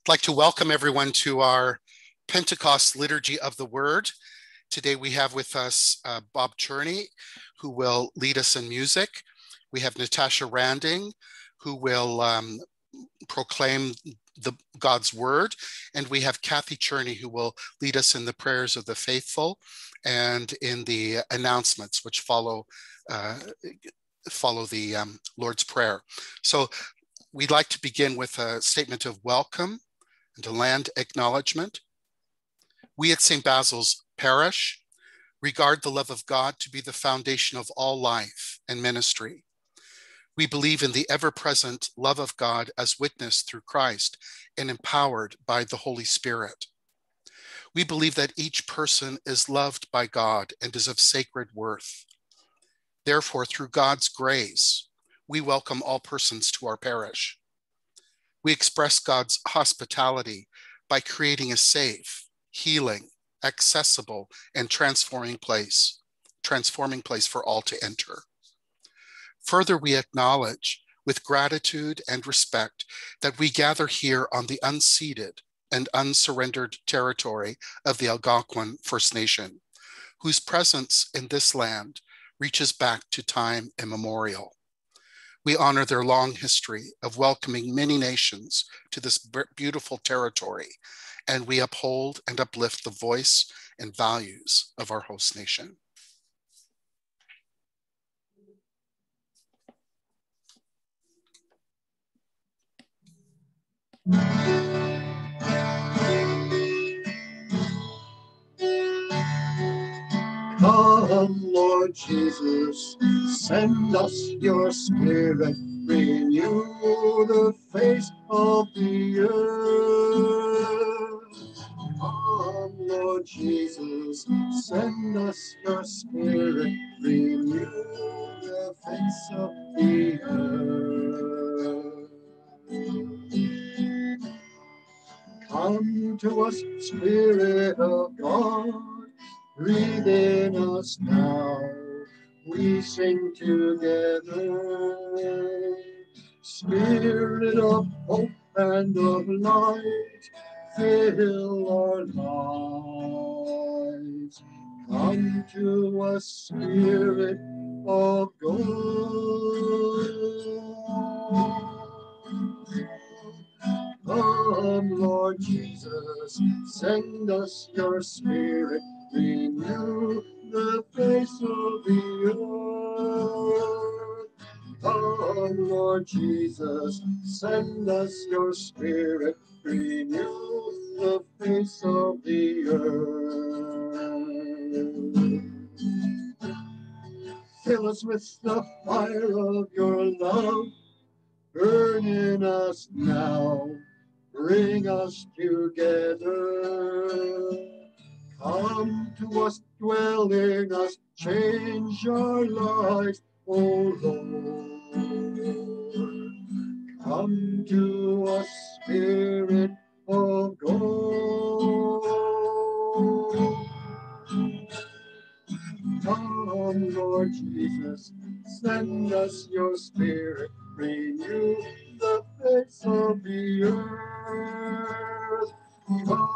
I'd like to welcome everyone to our Pentecost Liturgy of the Word. Today we have with us uh, Bob Cherney, who will lead us in music. We have Natasha Randing, who will um, proclaim the God's Word, and we have Kathy Cherney, who will lead us in the prayers of the faithful and in the announcements which follow uh, follow the um, Lord's Prayer. So we'd like to begin with a statement of welcome and land acknowledgement. We at St. Basil's Parish regard the love of God to be the foundation of all life and ministry. We believe in the ever present love of God as witnessed through Christ and empowered by the Holy Spirit. We believe that each person is loved by God and is of sacred worth. Therefore, through God's grace, we welcome all persons to our parish. We express God's hospitality by creating a safe, healing, accessible, and transforming place, transforming place for all to enter. Further, we acknowledge with gratitude and respect that we gather here on the unceded and unsurrendered territory of the Algonquin First Nation, whose presence in this land reaches back to time immemorial. We honor their long history of welcoming many nations to this beautiful territory, and we uphold and uplift the voice and values of our host nation. Oh, Come, Lord Jesus, send us your spirit, renew the face of the earth. Come, Lord Jesus, send us your spirit, renew the face of the earth. Come to us, Spirit of God Breathe in us now, we sing together. Spirit of hope and of light, fill our lives. Come to us, Spirit of God. Come, Lord Jesus, send us your Spirit renew the face of the earth. Come, Lord Jesus, send us your spirit, renew the face of the earth. Fill us with the fire of your love, burn in us now, bring us together Come to us, dwell in us, change our lives, O Lord. Come to us, Spirit of God. Come, Lord Jesus, send us your Spirit, renew the face of the earth. Come,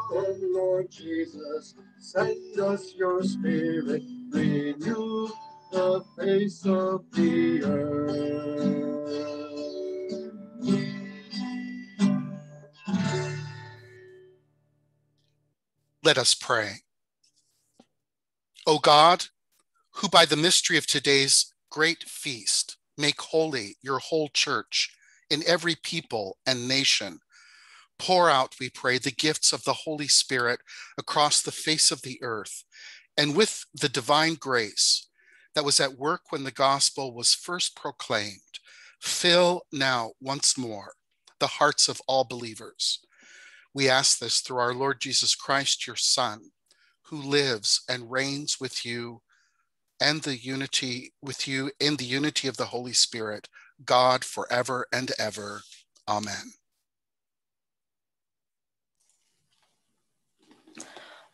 Lord Jesus, send us your spirit, renew the face of the earth. Let us pray. O God, who by the mystery of today's great feast make holy your whole church in every people and nation Pour out, we pray, the gifts of the Holy Spirit across the face of the earth, and with the divine grace that was at work when the gospel was first proclaimed, fill now once more the hearts of all believers. We ask this through our Lord Jesus Christ, your Son, who lives and reigns with you and the unity with you in the unity of the Holy Spirit, God forever and ever. Amen.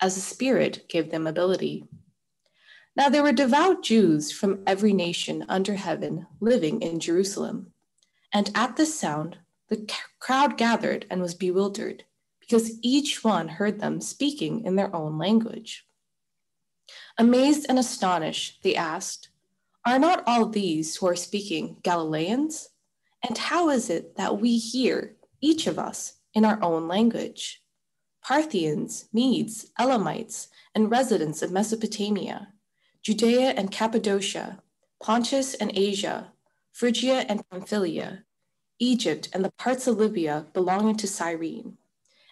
as the Spirit gave them ability. Now there were devout Jews from every nation under heaven living in Jerusalem. And at this sound, the crowd gathered and was bewildered, because each one heard them speaking in their own language. Amazed and astonished, they asked, Are not all these who are speaking Galileans? And how is it that we hear, each of us, in our own language? Parthians, Medes, Elamites, and residents of Mesopotamia, Judea and Cappadocia, Pontus and Asia, Phrygia and Pamphylia, Egypt and the parts of Libya belonging to Cyrene,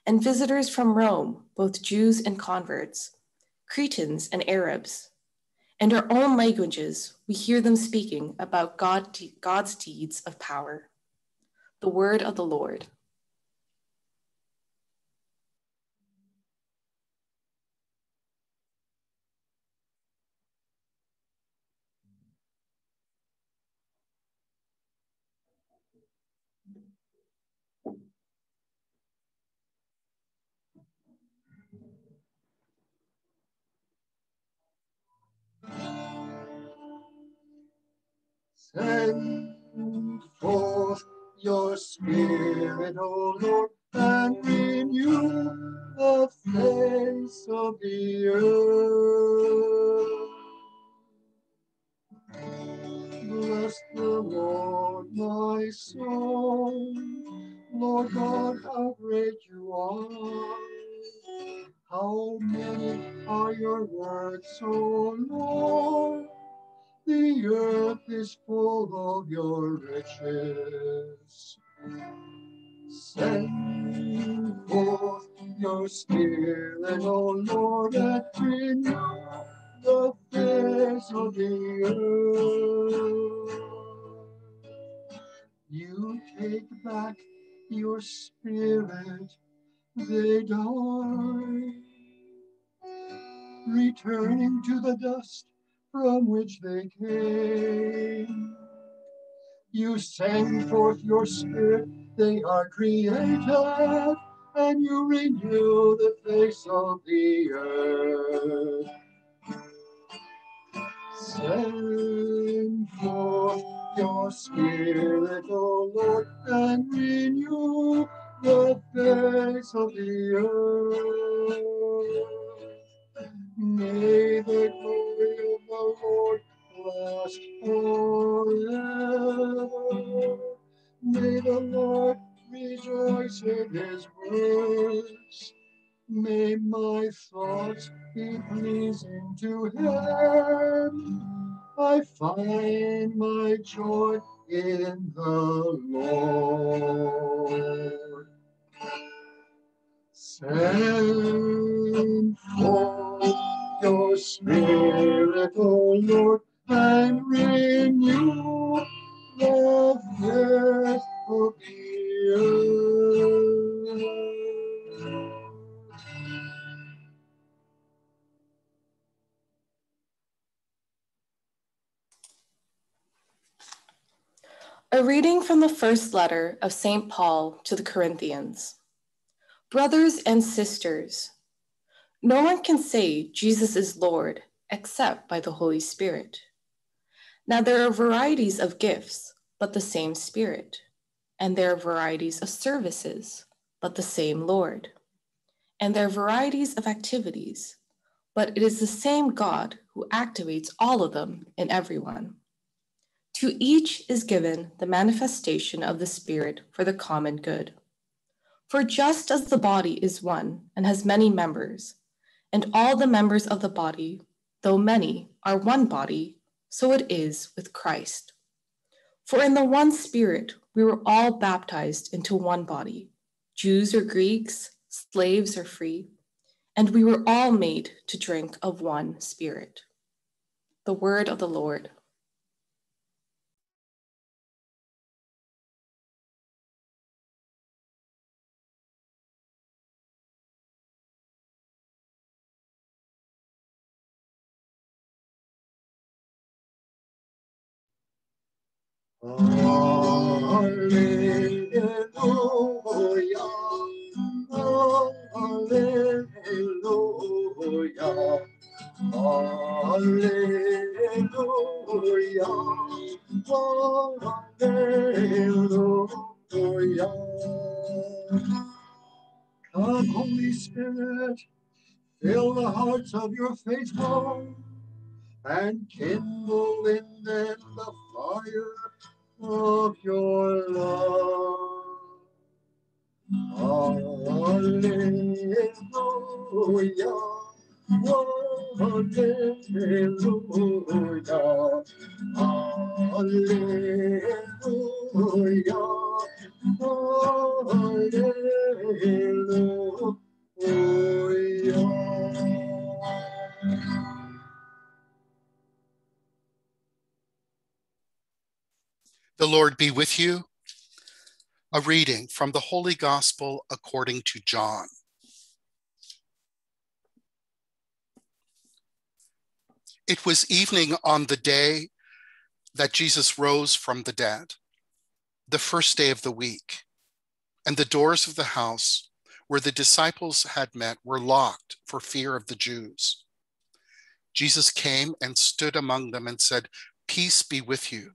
and visitors from Rome, both Jews and converts, Cretans and Arabs. And our own languages, we hear them speaking about God, God's deeds of power. The word of the Lord. Send forth your spirit, O Lord, and renew the face of the earth. Bless the Lord, my soul. Lord God, how great you are. How many are your words, O Lord? The earth is full of your riches. Send forth your spirit, O Lord, and renew the face of the earth. You take back your spirit, they die, returning to the dust from which they came. You send forth your spirit, they are created, and you renew the face of the earth. Send forth your spirit, O Lord, and renew the face of the earth. May the forever. May the Lord rejoice in his words. May my thoughts be pleasing to him. I find my joy letter of St. Paul to the Corinthians. Brothers and sisters, no one can say Jesus is Lord except by the Holy Spirit. Now there are varieties of gifts, but the same Spirit. And there are varieties of services, but the same Lord. And there are varieties of activities, but it is the same God who activates all of them in everyone. To each is given the manifestation of the Spirit for the common good. For just as the body is one and has many members, and all the members of the body, though many, are one body, so it is with Christ. For in the one Spirit we were all baptized into one body, Jews or Greeks, slaves or free, and we were all made to drink of one Spirit. The word of the Lord. Hallelujah. Hallelujah. Hallelujah. Hallelujah. Come, Holy Spirit, fill the hearts of your faithful and kindle in them the fire of your love. Hallelujah. Hallelujah. Hallelujah. Hallelujah. The Lord be with you. A reading from the Holy Gospel according to John. It was evening on the day that Jesus rose from the dead, the first day of the week, and the doors of the house where the disciples had met were locked for fear of the Jews. Jesus came and stood among them and said, Peace be with you.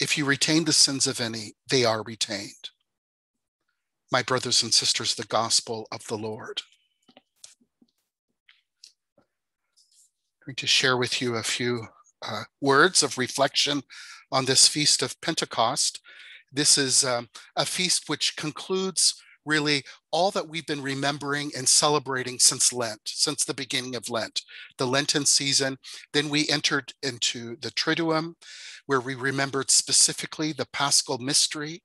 If you retain the sins of any, they are retained. My brothers and sisters, the gospel of the Lord. I'm going to share with you a few uh, words of reflection on this feast of Pentecost. This is um, a feast which concludes really all that we've been remembering and celebrating since Lent, since the beginning of Lent, the Lenten season. Then we entered into the Triduum, where we remembered specifically the Paschal mystery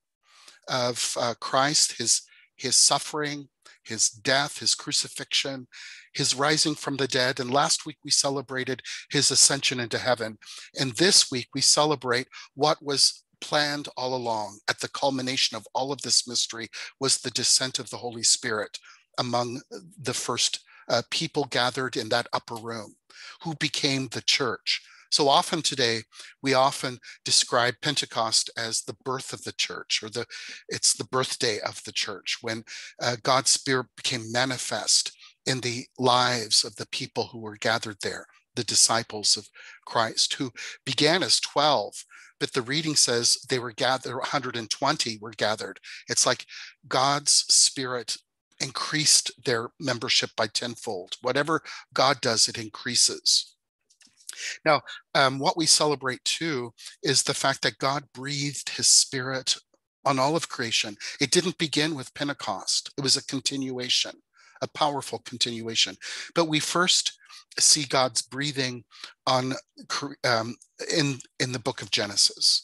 of uh, Christ, his, his suffering, his death, his crucifixion, his rising from the dead. And last week we celebrated his ascension into heaven. And this week we celebrate what was planned all along at the culmination of all of this mystery was the descent of the Holy Spirit among the first uh, people gathered in that upper room who became the church. So often today, we often describe Pentecost as the birth of the church, or the it's the birthday of the church when uh, God's Spirit became manifest in the lives of the people who were gathered there, the disciples of Christ, who began as 12, but the reading says they were gathered, 120 were gathered. It's like God's Spirit increased their membership by tenfold. Whatever God does, it increases. Now, um, what we celebrate too is the fact that God breathed his spirit on all of creation. It didn't begin with Pentecost, it was a continuation, a powerful continuation. But we first see God's breathing on um, in in the book of Genesis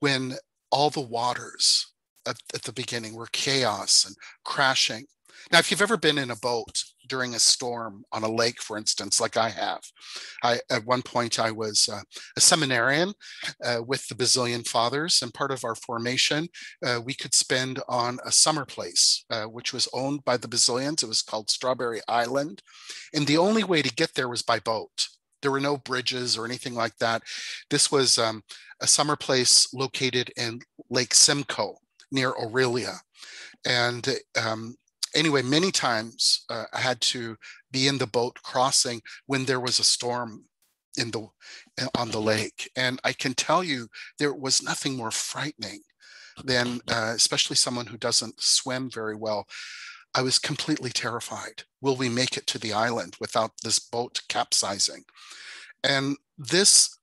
when all the waters at, at the beginning were chaos and crashing. Now, if you've ever been in a boat during a storm on a lake, for instance, like I have. I, at one point, I was uh, a seminarian uh, with the Basilian Fathers, and part of our formation, uh, we could spend on a summer place, uh, which was owned by the Basilians. It was called Strawberry Island. And the only way to get there was by boat. There were no bridges or anything like that. This was um, a summer place located in Lake Simcoe near Orillia. And um, anyway, many times uh, I had to be in the boat crossing when there was a storm in the uh, on the lake, and I can tell you there was nothing more frightening than, uh, especially someone who doesn't swim very well. I was completely terrified. Will we make it to the island without this boat capsizing? And this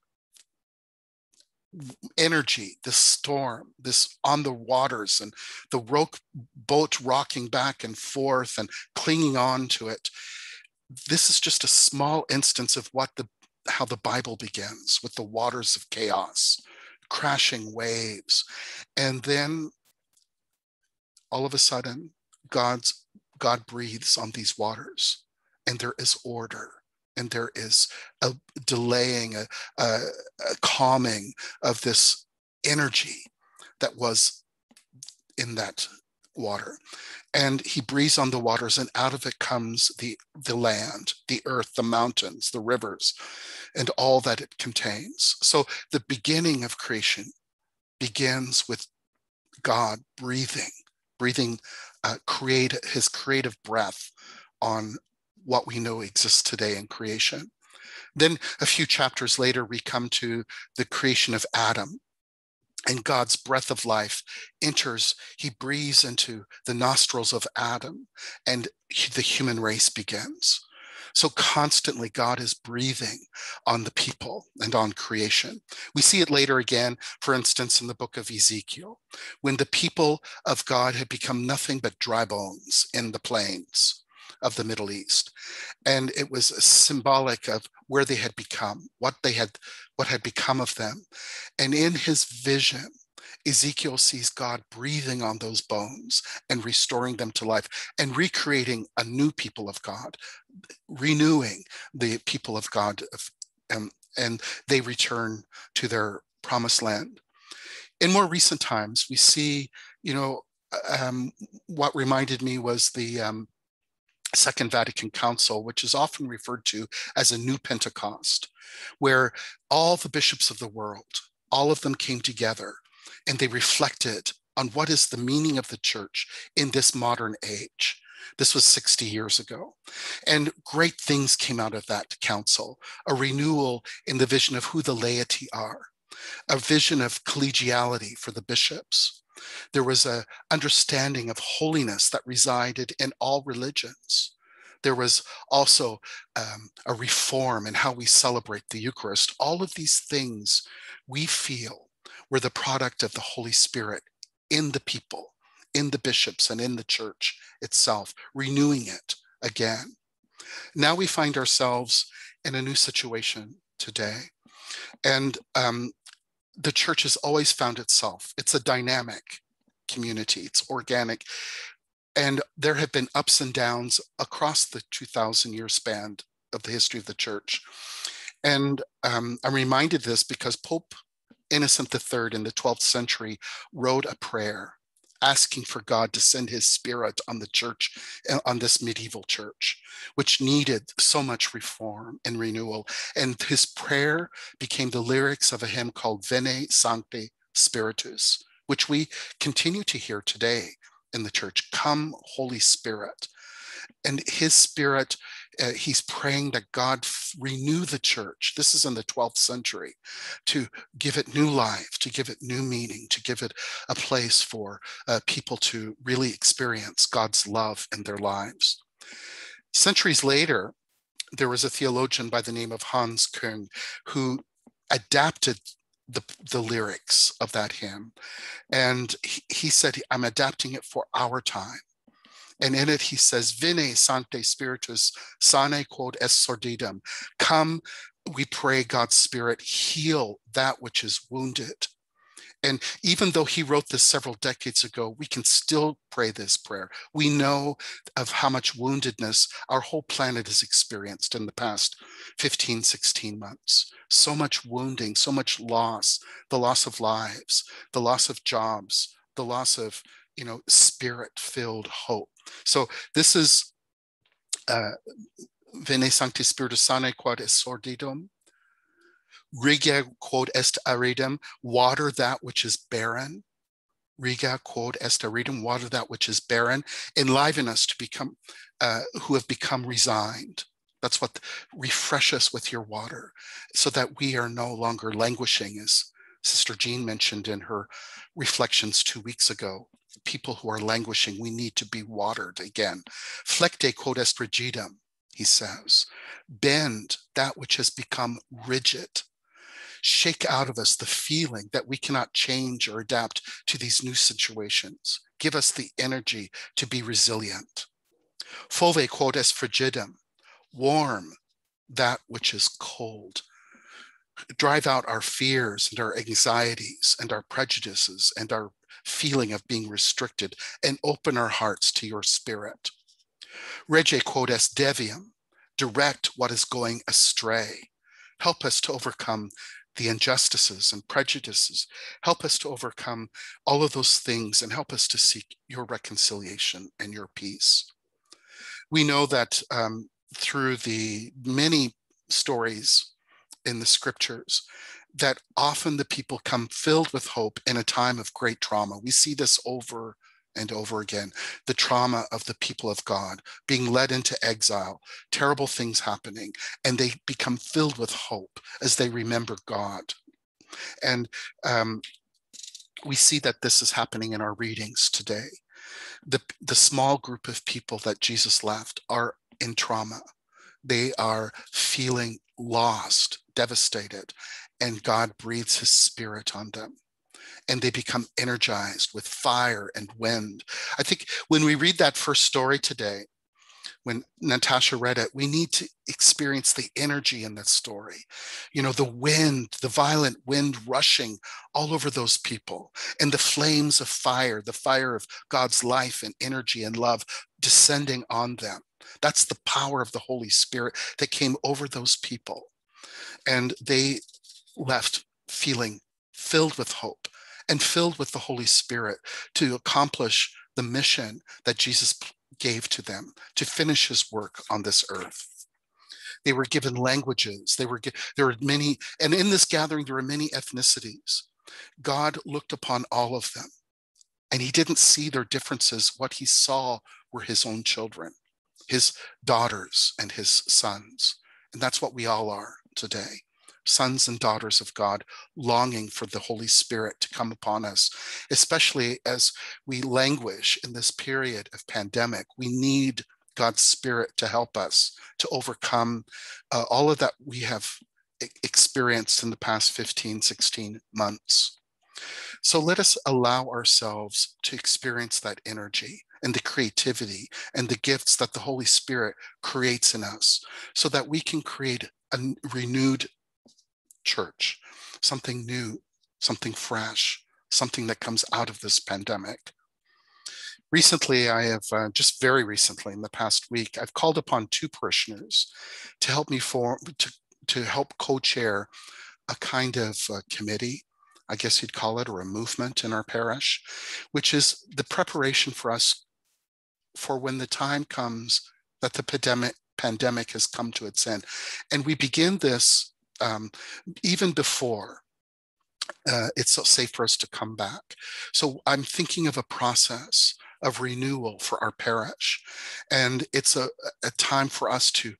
energy, this storm, this on the waters, and the rope boat rocking back and forth and clinging on to it. This is just a small instance of what the how the Bible begins with the waters of chaos crashing waves. And then all of a sudden, God's God breathes on these waters, and there is order, and there is a delaying, a, a, a calming of this energy that was in that water. And he breathes on the waters and out of it comes the the land the earth the mountains the rivers and all that it contains. So the beginning of creation begins with god breathing breathing uh, create his creative breath on what we know exists today in creation then a few chapters later we come to the creation of adam and God's breath of life enters, he breathes into the nostrils of Adam, and the human race begins. So constantly, God is breathing on the people and on creation. We see it later again, for instance, in the book of Ezekiel, when the people of God had become nothing but dry bones in the plains of the Middle East. And it was symbolic of where they had become, what they had, what had become of them. And in his vision, Ezekiel sees God breathing on those bones and restoring them to life and recreating a new people of God, renewing the people of God, and, and they return to their promised land. In more recent times, we see, you know, um, what reminded me was the um, Second Vatican Council, which is often referred to as a new Pentecost, where all the bishops of the world, all of them came together and they reflected on what is the meaning of the church in this modern age. This was 60 years ago. And great things came out of that council a renewal in the vision of who the laity are, a vision of collegiality for the bishops, there was a understanding of holiness that resided in all religions. There was also um, a reform in how we celebrate the Eucharist. All of these things we feel were the product of the Holy Spirit in the people, in the bishops, and in the church itself, renewing it again. Now we find ourselves in a new situation today. And um, the church has always found itself. It's a dynamic community, it's organic. And there have been ups and downs across the 2,000 year span of the history of the church. And um, I'm reminded this because Pope Innocent III in the 12th century wrote a prayer asking for God to send his spirit on the church, uh, on this medieval church, which needed so much reform and renewal. And his prayer became the lyrics of a hymn called Veni Sancte Spiritus, which we continue to hear today in the church. Come, Holy Spirit. And his spirit uh, he's praying that God renew the church. This is in the 12th century to give it new life, to give it new meaning, to give it a place for uh, people to really experience God's love in their lives. Centuries later, there was a theologian by the name of Hans Küng who adapted the, the lyrics of that hymn. And he, he said, I'm adapting it for our time. And in it, he says, Veni Sancte Spiritus, sane quod est sordidum. Come, we pray, God's Spirit, heal that which is wounded. And even though he wrote this several decades ago, we can still pray this prayer. We know of how much woundedness our whole planet has experienced in the past 15, 16 months. So much wounding, so much loss, the loss of lives, the loss of jobs, the loss of you know, spirit-filled hope. So this is uh, Veni Sancte Spiritus Sane quod est sordidum, Riga quod est aridum, water that which is barren. Riga quod est aridum, water that which is barren. Enliven us to become, uh, who have become resigned. That's what, refresh us with your water so that we are no longer languishing, as Sister Jean mentioned in her reflections two weeks ago people who are languishing, we need to be watered again. Flecte quod est rigidum, he says. Bend that which has become rigid. Shake out of us the feeling that we cannot change or adapt to these new situations. Give us the energy to be resilient. Fove quod est frigidum, warm that which is cold. drive out our fears and our anxieties and our prejudices and our feeling of being restricted and open our hearts to your spirit. Rege quod est devium, direct what is going astray. Help us to overcome the injustices and prejudices. Help us to overcome all of those things and help us to seek your reconciliation and your peace. We know that um, through the many stories in the scriptures that often the people come filled with hope in a time of great trauma. We see this over and over again the trauma of the people of God being led into exile, terrible things happening, and they become filled with hope as they remember God. And um, we see that this is happening in our readings today. The, the small group of people that Jesus left are in trauma. They are feeling lost, devastated, and God breathes his spirit on them and they become energized with fire and wind. I think when we read that first story today, when Natasha read it, we need to experience the energy in that story. You know, the wind, the violent wind rushing all over those people, and the flames of fire, the fire of God's life and energy and love descending on them. That's the power of the Holy Spirit that came over those people. And they left feeling filled with hope and filled with the Holy Spirit to accomplish the mission that Jesus gave to them to finish his work on this earth. They were given languages. They were there were many, and in this gathering there were many ethnicities. God looked upon all of them, and He didn't see their differences. What He saw were His own children, His daughters, and His sons, and that's what we all are today sons and daughters of God, longing for the Holy Spirit to come upon us, especially as we languish in this period of pandemic. We need God's Spirit to help us to overcome uh, all of that we have experienced in the past 15, 16 months. So let us allow ourselves to experience that energy and the creativity and the gifts that the Holy Spirit creates in us so that we can create a renewed church, something new, something fresh, something that comes out of this pandemic. Recently, I have uh, just very recently in the past week, I've called upon two parishioners to help me form, to, to help co-chair a kind of committee, I guess you'd call it, or a movement in our parish, which is the preparation for us for when the time comes that the pandemic, pandemic has come to its end. And we begin this um, even before uh, it's safe for us to come back. So I'm thinking of a process of renewal for our parish. And it's a, a time for us to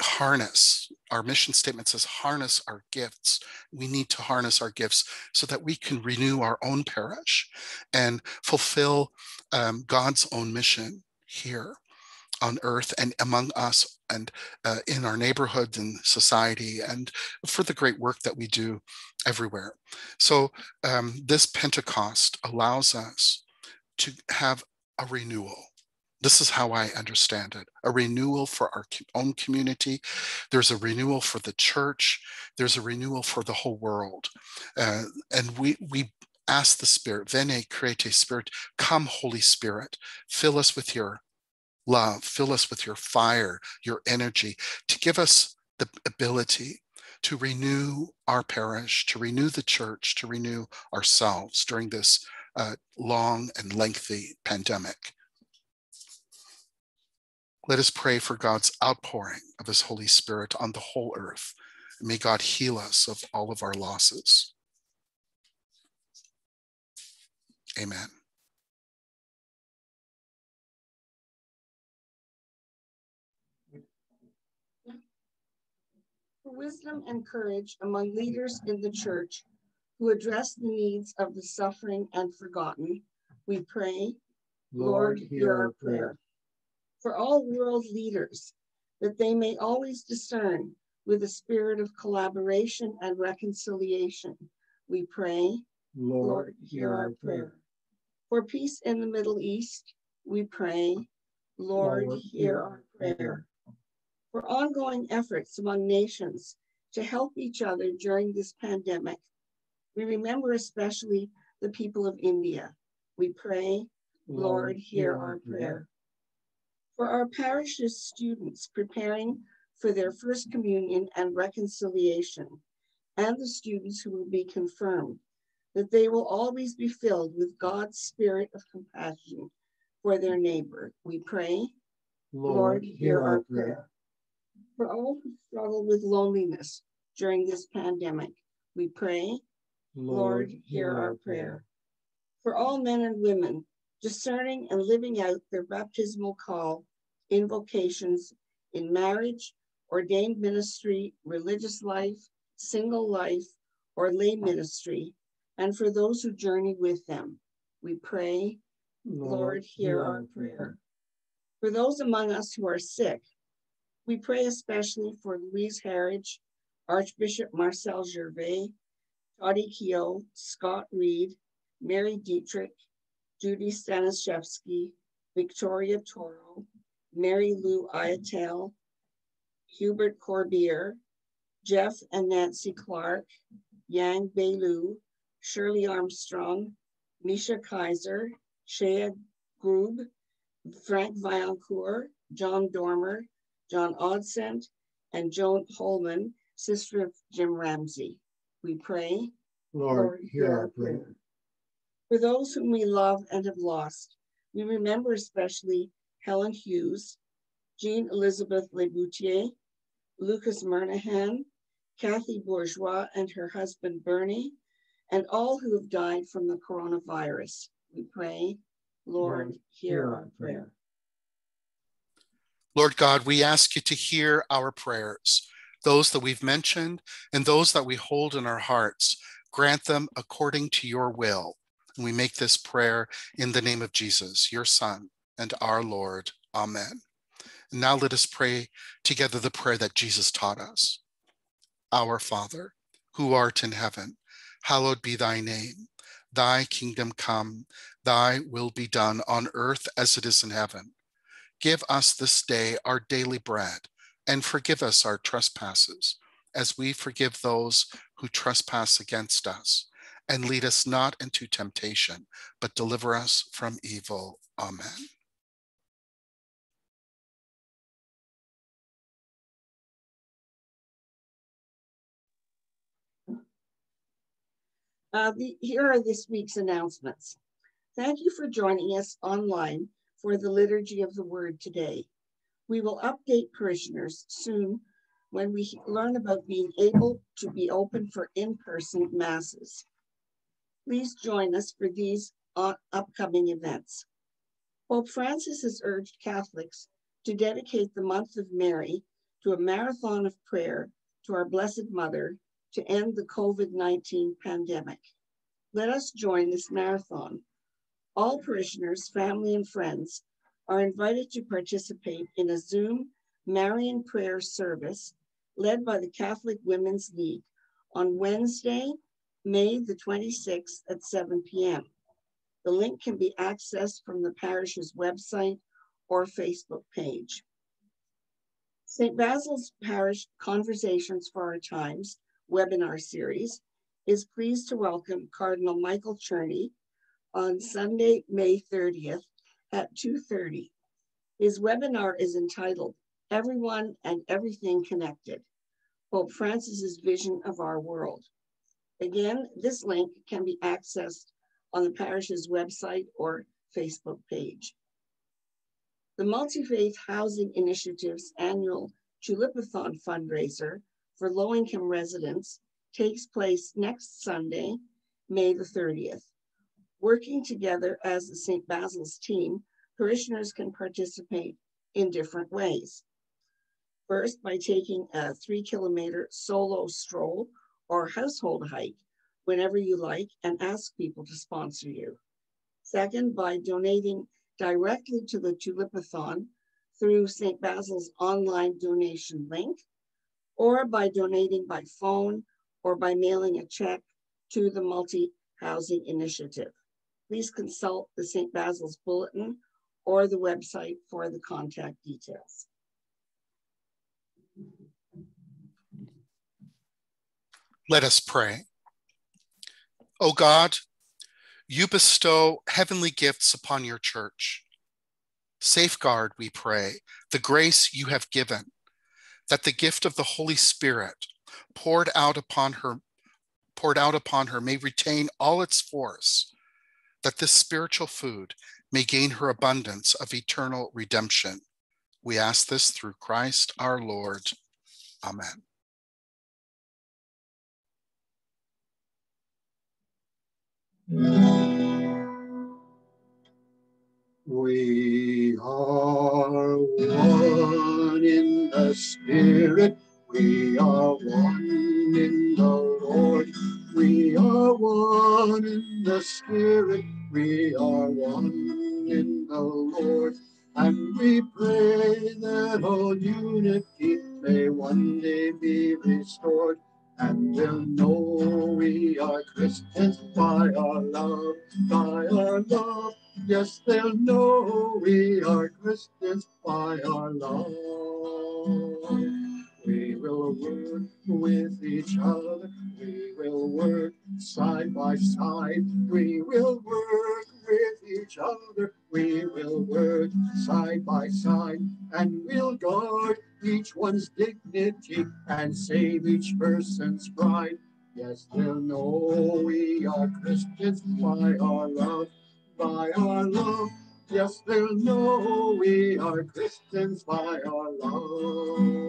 harness, our mission statement says, harness our gifts. We need to harness our gifts so that we can renew our own parish and fulfill um, God's own mission here on earth and among us and uh, in our neighborhood and society and for the great work that we do everywhere. So um, this Pentecost allows us to have a renewal. This is how I understand it a renewal for our own community. There's a renewal for the church. There's a renewal for the whole world. Uh, and we, we ask the Spirit, Veni Create Spirit, come, Holy Spirit, fill us with your love. Fill us with your fire, your energy, to give us the ability to renew our parish, to renew the church, to renew ourselves during this uh, long and lengthy pandemic. Let us pray for God's outpouring of his Holy Spirit on the whole earth. May God heal us of all of our losses. Amen. For wisdom and courage among leaders in the church who address the needs of the suffering and forgotten, we pray, Lord, hear our prayer. For all world leaders, that they may always discern with a spirit of collaboration and reconciliation, we pray, Lord, hear our prayer. For peace in the Middle East, we pray, Lord, hear our prayer for ongoing efforts among nations to help each other during this pandemic. We remember especially the people of India. We pray, Lord, hear our prayer. For our parish's students preparing for their first communion and reconciliation, and the students who will be confirmed, that they will always be filled with God's spirit of compassion for their neighbor. We pray, Lord, hear our prayer. For all who struggle with loneliness during this pandemic, we pray, Lord, hear our prayer. For all men and women discerning and living out their baptismal call in vocations in marriage, ordained ministry, religious life, single life, or lay ministry, and for those who journey with them, we pray, Lord, hear our prayer. For those among us who are sick, we pray especially for Louise Harridge, Archbishop Marcel Gervais, Toddy Keogh, Scott Reed, Mary Dietrich, Judy Staniszewski, Victoria Toro, Mary Lou Ayatel, Hubert Corbier, Jeff and Nancy Clark, Yang Beilu, Shirley Armstrong, Misha Kaiser, Shea Grube, Frank Viancourt, John Dormer, John Odsent, and Joan Holman, sister of Jim Ramsey. We pray, Lord, Lord hear our prayer. prayer. For those whom we love and have lost, we remember especially Helen Hughes, Jean Elizabeth Leboutier, Lucas Murnahan, Kathy Bourgeois and her husband Bernie, and all who have died from the coronavirus. We pray, Lord, Lord hear our prayer. Lord God, we ask you to hear our prayers, those that we've mentioned and those that we hold in our hearts. Grant them according to your will. And we make this prayer in the name of Jesus, your Son and our Lord. Amen. And now let us pray together the prayer that Jesus taught us. Our Father, who art in heaven, hallowed be thy name. Thy kingdom come, thy will be done on earth as it is in heaven. Give us this day our daily bread, and forgive us our trespasses, as we forgive those who trespass against us. And lead us not into temptation, but deliver us from evil. Amen. Uh, the, here are this week's announcements. Thank you for joining us online for the Liturgy of the Word today. We will update parishioners soon when we learn about being able to be open for in-person masses. Please join us for these uh, upcoming events. Pope Francis has urged Catholics to dedicate the month of Mary to a marathon of prayer to our Blessed Mother to end the COVID-19 pandemic. Let us join this marathon. All parishioners, family, and friends are invited to participate in a Zoom Marian prayer service led by the Catholic Women's League on Wednesday, May the 26th at 7 p.m. The link can be accessed from the parish's website or Facebook page. St. Basil's Parish Conversations for Our Times webinar series is pleased to welcome Cardinal Michael Czerny on Sunday, May 30th at 2.30. His webinar is entitled Everyone and Everything Connected, Pope Francis's Vision of Our World. Again, this link can be accessed on the parish's website or Facebook page. The Multi-Faith Housing Initiative's annual Tulipathon fundraiser for low-income residents takes place next Sunday, May the 30th. Working together as the St. Basil's team, parishioners can participate in different ways. First, by taking a three kilometer solo stroll or household hike whenever you like and ask people to sponsor you. Second, by donating directly to the Tulipathon through St. Basil's online donation link or by donating by phone or by mailing a check to the Multi-Housing Initiative. Please consult the St. Basil's Bulletin or the website for the contact details. Let us pray. O God, you bestow heavenly gifts upon your church. Safeguard, we pray, the grace you have given, that the gift of the Holy Spirit poured out upon her poured out upon her may retain all its force, that this spiritual food may gain her abundance of eternal redemption. We ask this through Christ our Lord. Amen. We are one in the Spirit. We are one in the Lord. We are one in the Spirit. We are one in the Lord. And we pray that all unity may one day be restored. And we'll know we are Christians by our love, by our love. Yes, they'll know we are Christians by our love. We will work with each other. We will work side by side. We will work with each other. We will work side by side. And we'll guard each one's dignity and save each person's pride. Yes, they'll know we are Christians by our love, by our love. Yes, they'll know we are Christians by our love.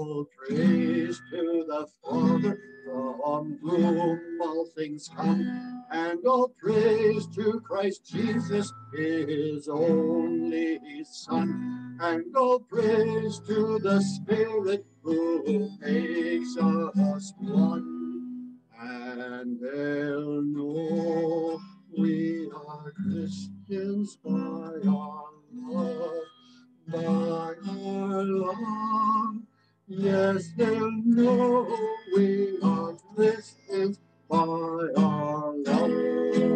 All praise to the Father, from whom all things come, and all praise to Christ Jesus, his only Son, and all praise to the Spirit who makes us one. And they'll know we are Christians by our love, by our love. Yes, and no, we are listened by our love.